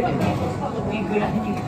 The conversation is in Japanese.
こん